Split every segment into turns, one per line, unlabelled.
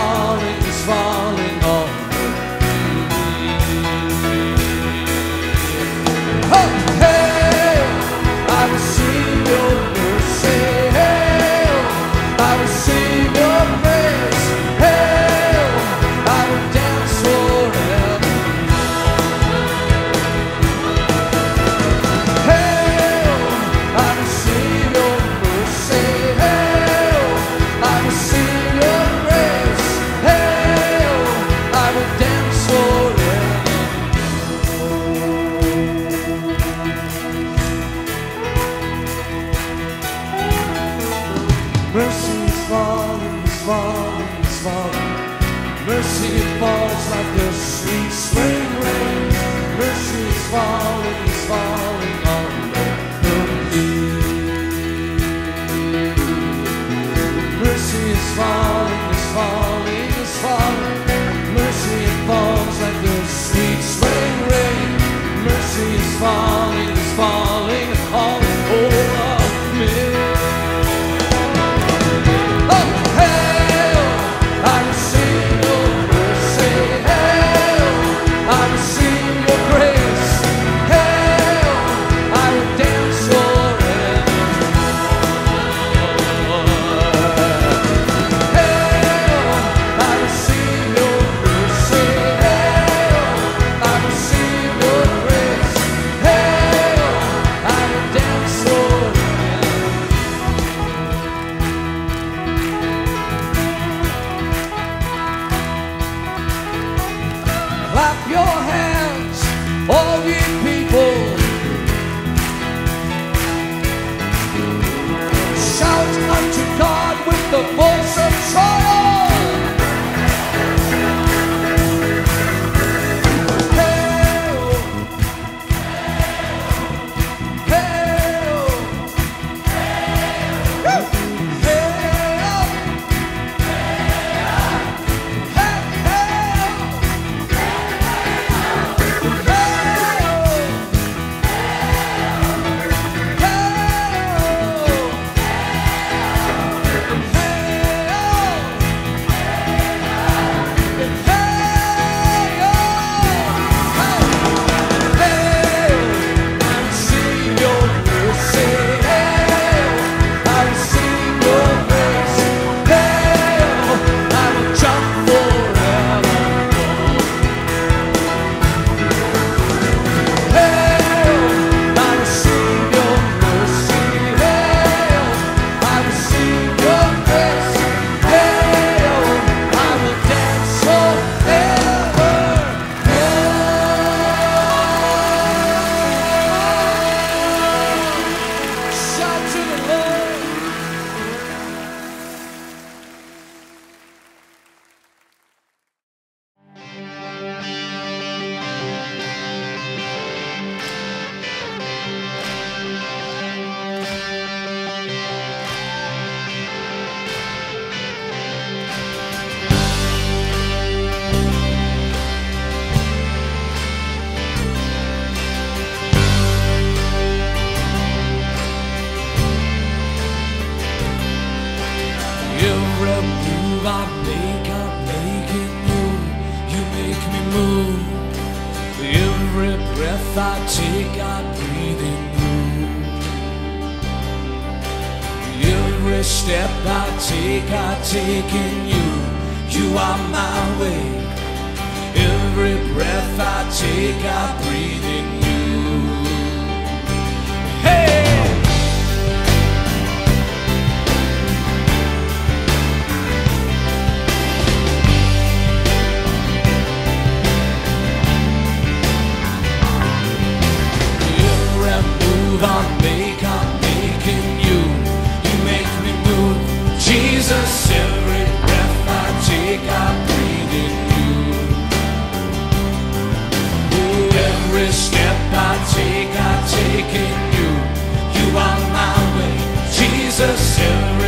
falling it's falling. shout unto God with the voice of triumph. Every step I take, I take in you. You are my way. Every breath I take, I breathe in you. Hey! Every move I'm Jesus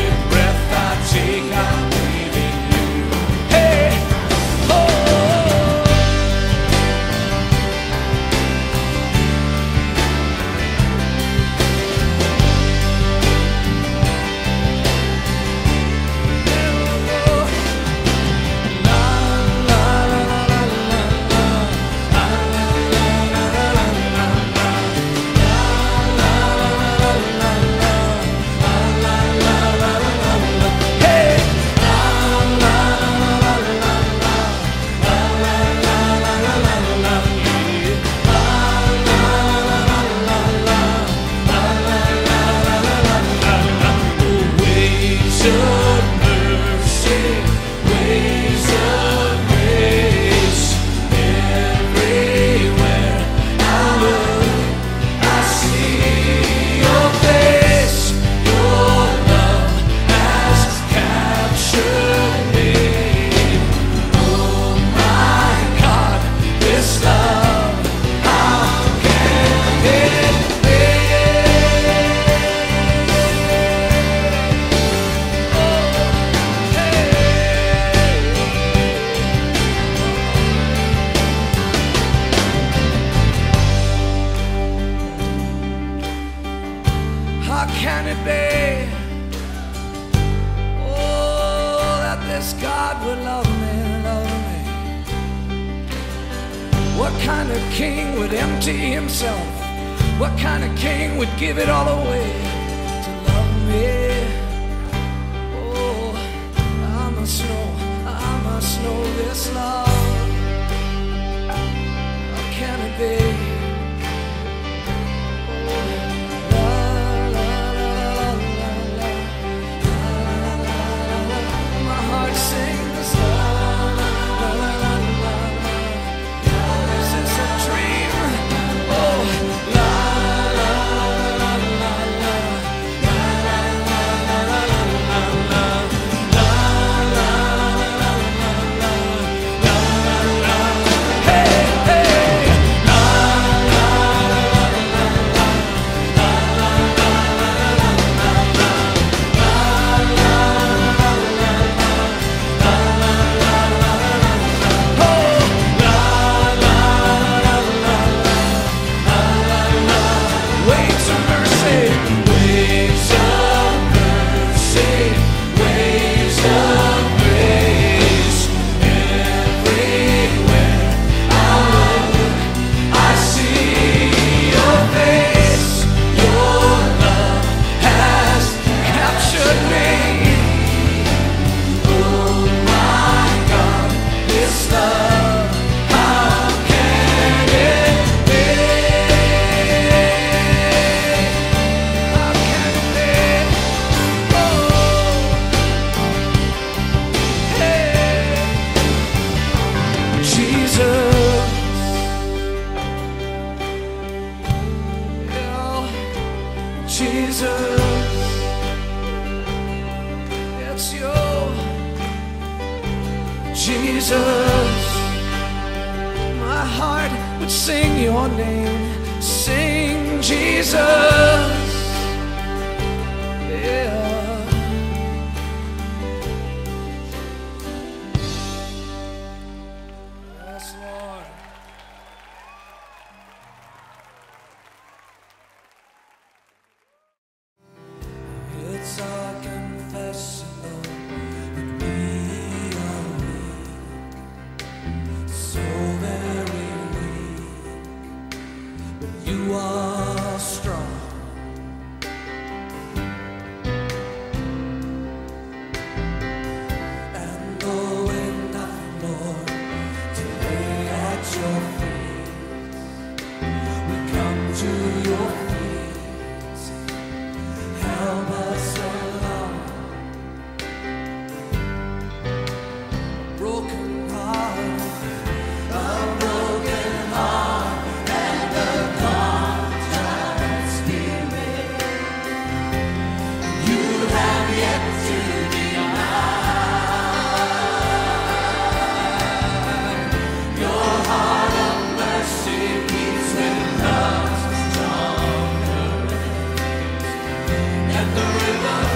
the river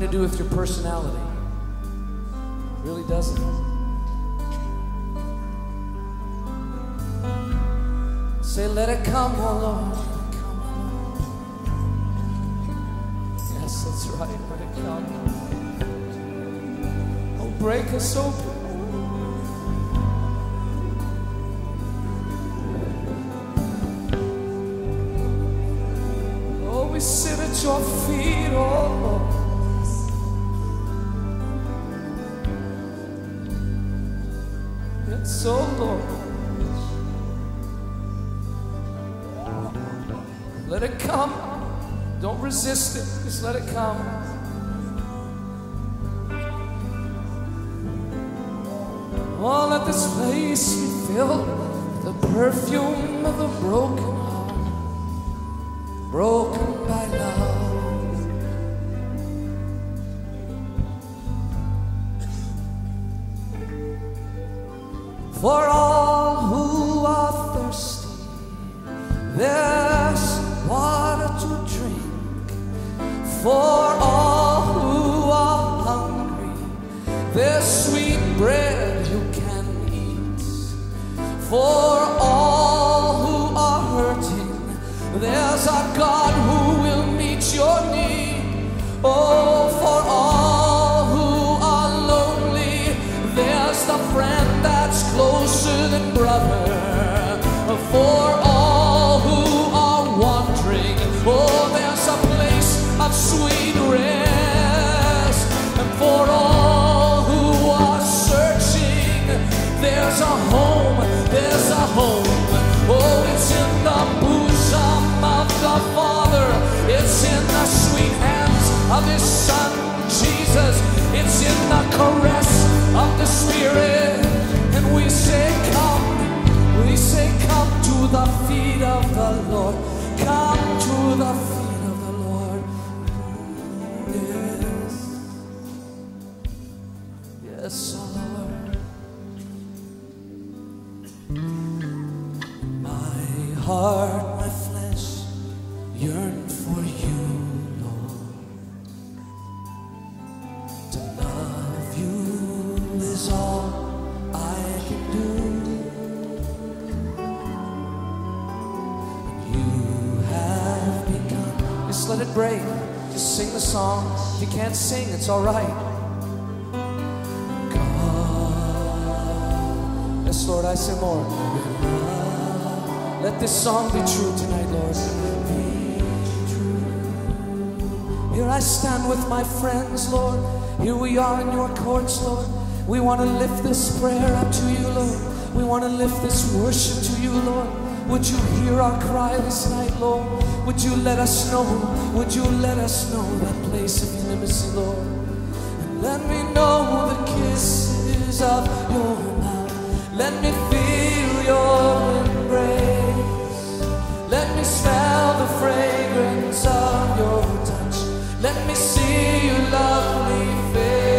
to do with your personality. It really doesn't. Say, oh let it come, oh Lord. Yes, that's right. Let it come. Oh, break us open. Oh, we sit at your feet, resist it. Just let it come. Oh, let this place be filled with the perfume of the broken heart, broken by love. For all who are thirsty, there's For all who are hungry, there's sweet bread you can eat. For all who are hurting, there's a God who will meet your need. Oh, of His Son, Jesus. It's in the caress of the Spirit. And we say, Come, we say, Come to the feet of the Lord. Come to the Yes, Lord, I say more. Let this song be true tonight, Lord. Here I stand with my friends, Lord. Here we are in your courts, Lord. We want to lift this prayer up to you, Lord. We want to lift this worship to you, Lord. Would you hear our cry this night, Lord? Would you let us know? Would you let us know that place of intimacy, Lord? And let me know the kisses of your mouth. Let me feel your embrace. Let me smell the fragrance of your touch. Let me see your lovely face.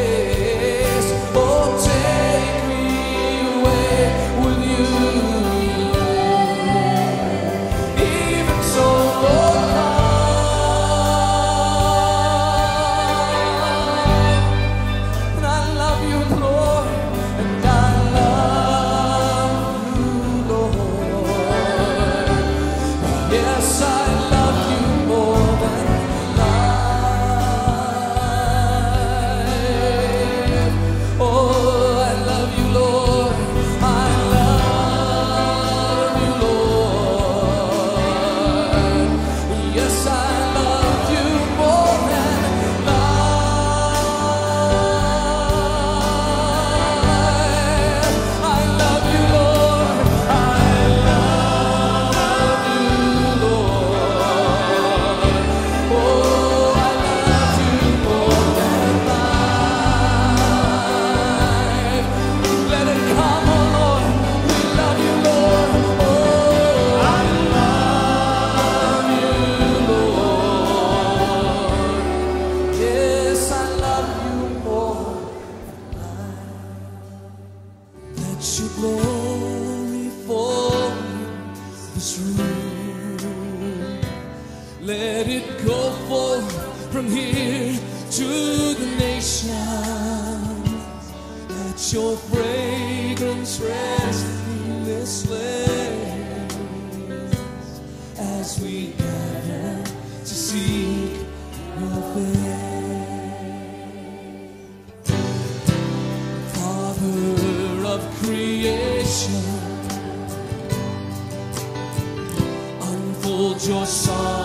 this. Let it go forth from here to the nation. Let your fragrance rest in this place as we gather to seek your face. Father of creation. your song.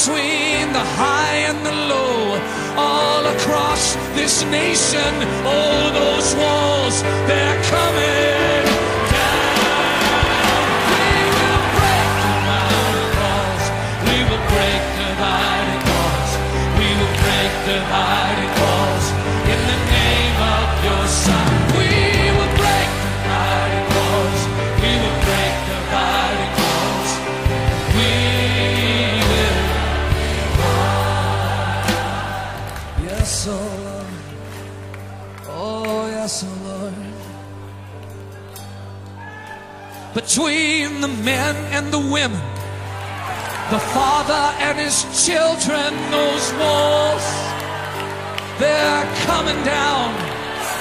between the high and the low. All across this nation, all those walls, they're coming. Lord. Between the men and the women, the father and his children, those walls, they're coming down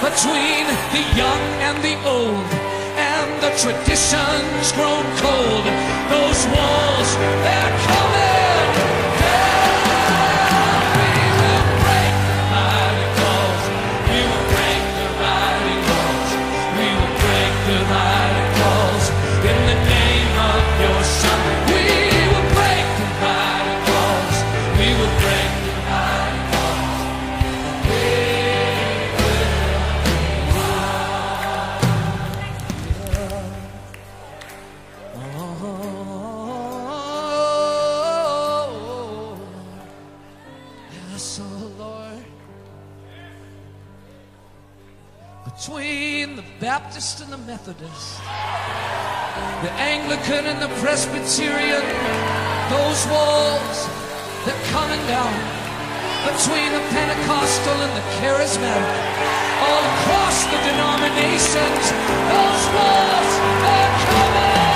between the young and the old, and the traditions grown cold, those walls, they're coming Methodist, the Anglican and the Presbyterian, those walls that coming down between the Pentecostal and the Charismatic, all across the denominations, those walls are coming.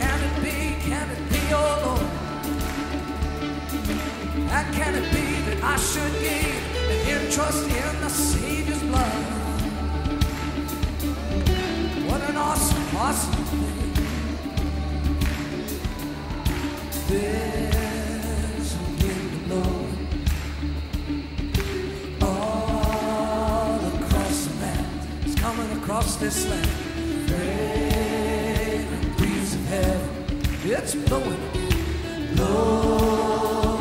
Can it be, can it be, oh Lord? And can it be that I should give an interest in the Savior's blood? What an awesome, awesome thing. There's a wind blowing all across the land. It's coming across this land. It's blowing, blowing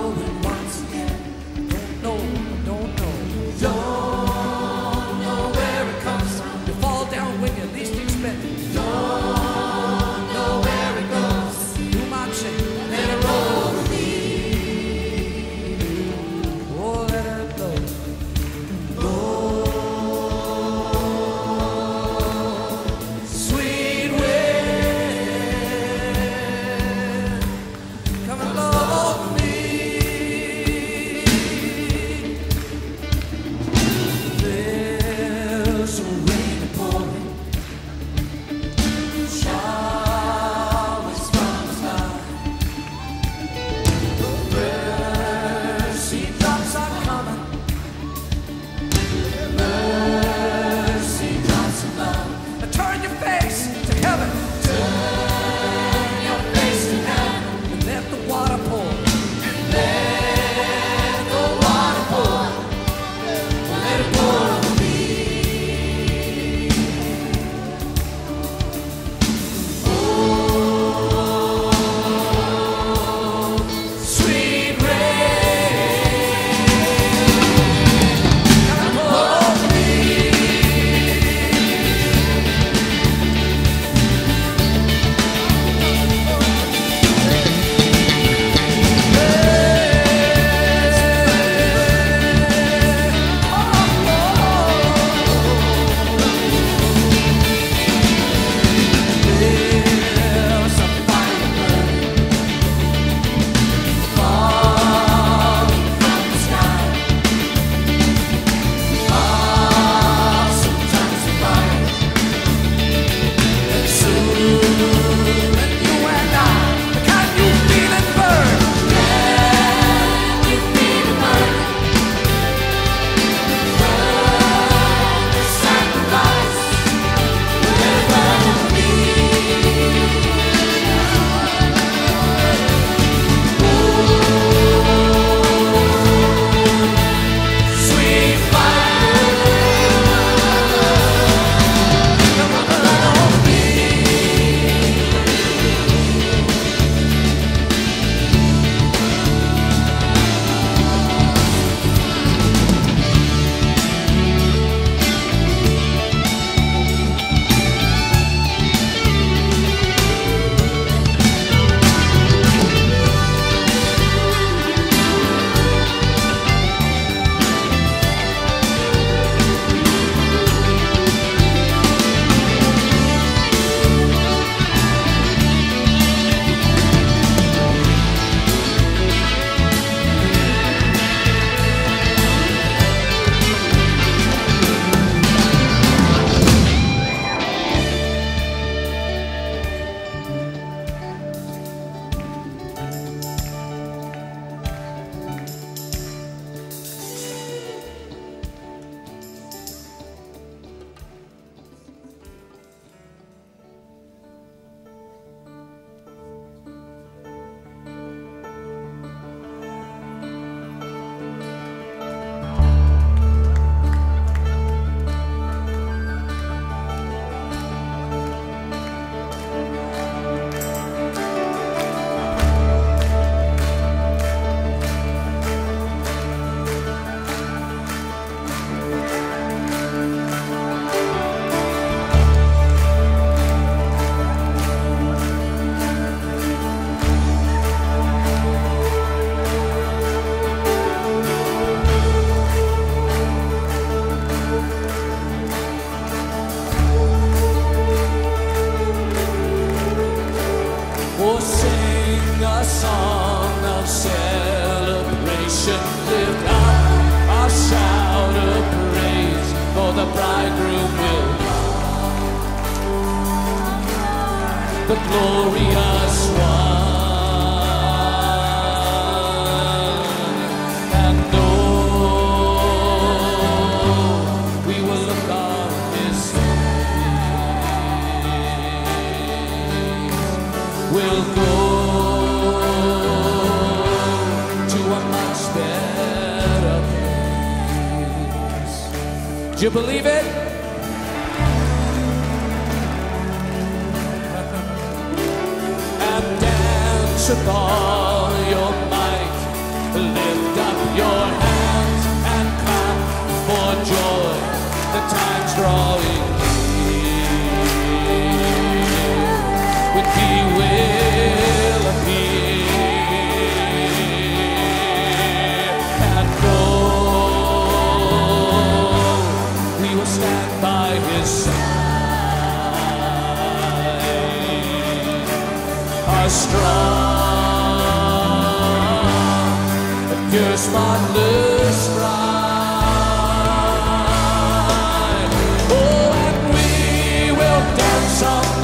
believe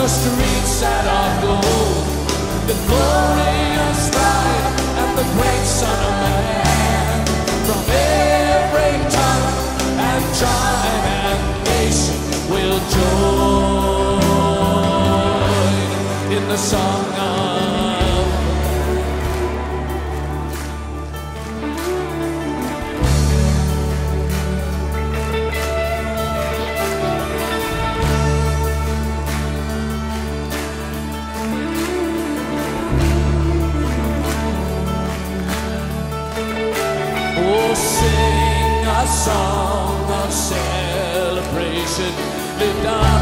streets at our goal. The glorious light and the great Son of Man. From every tongue and tribe song of celebration. Lift up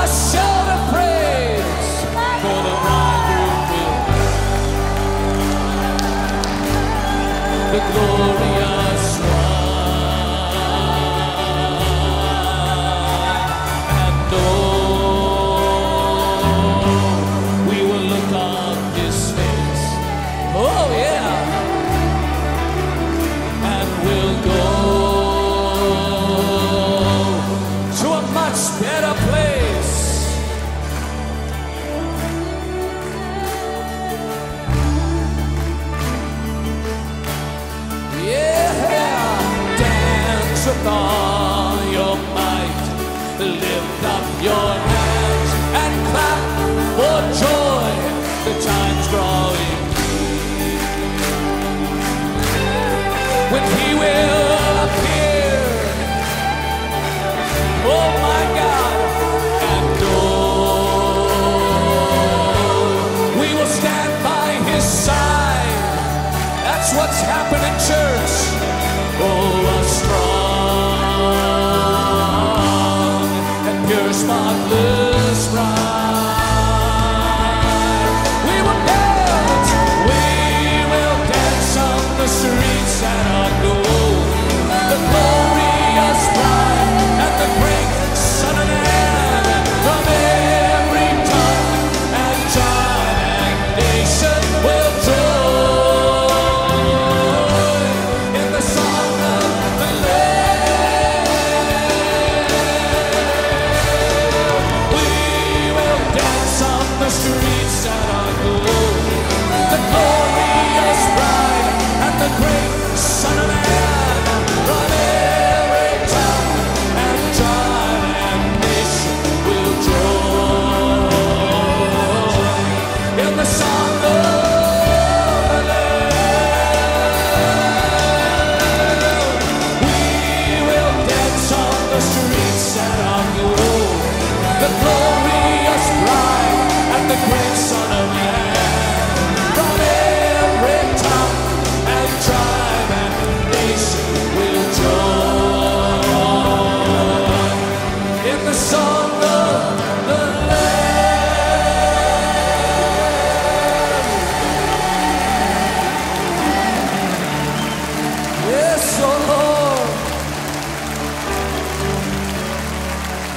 a shout of praise for the bridegroom. The glory.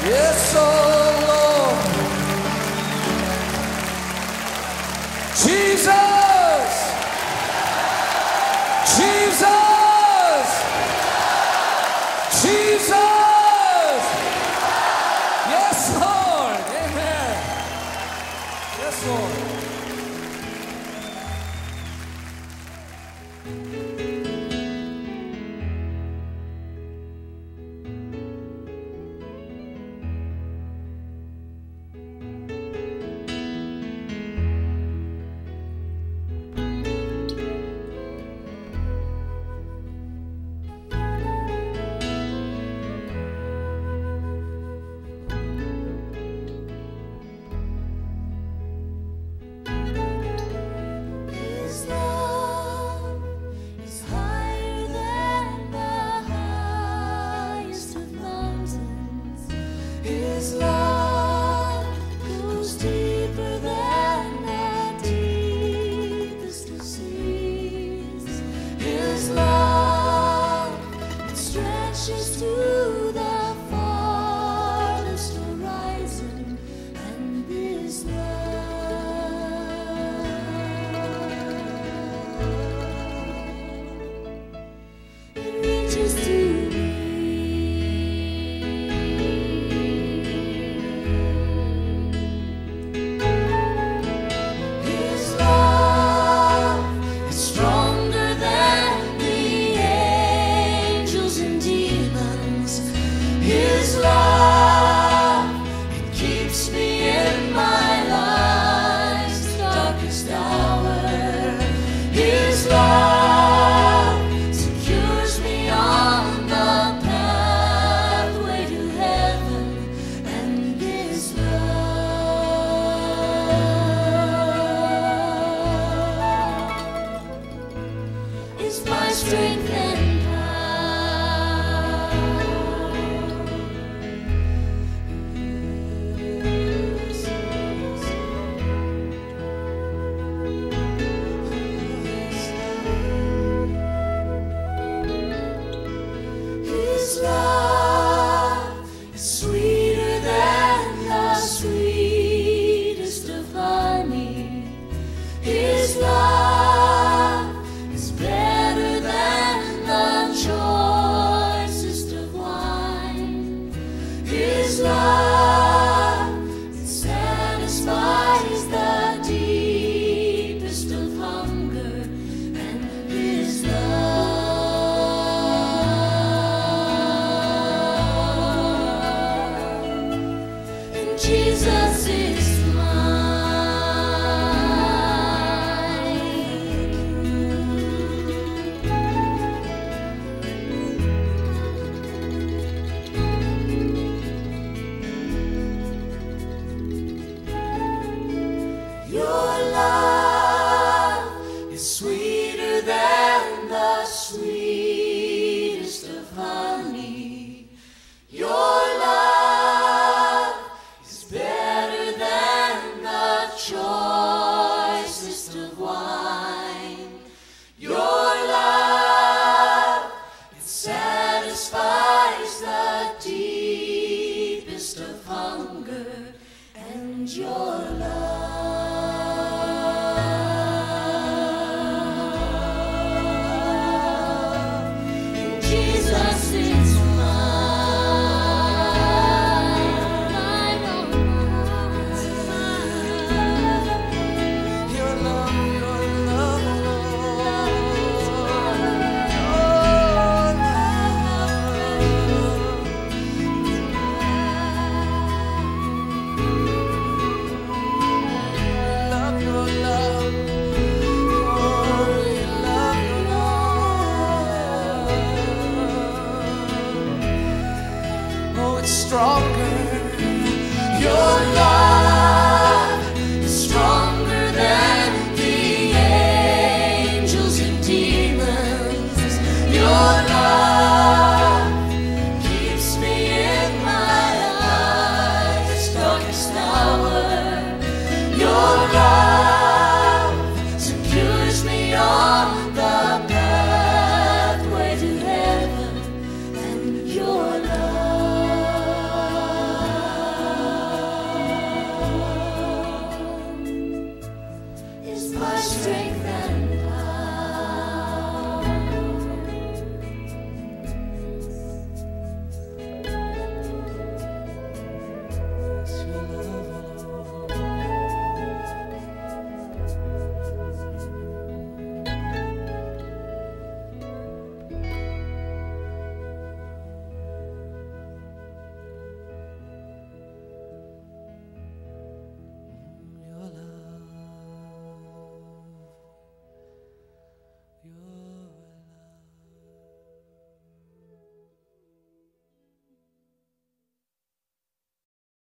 Yes, sir.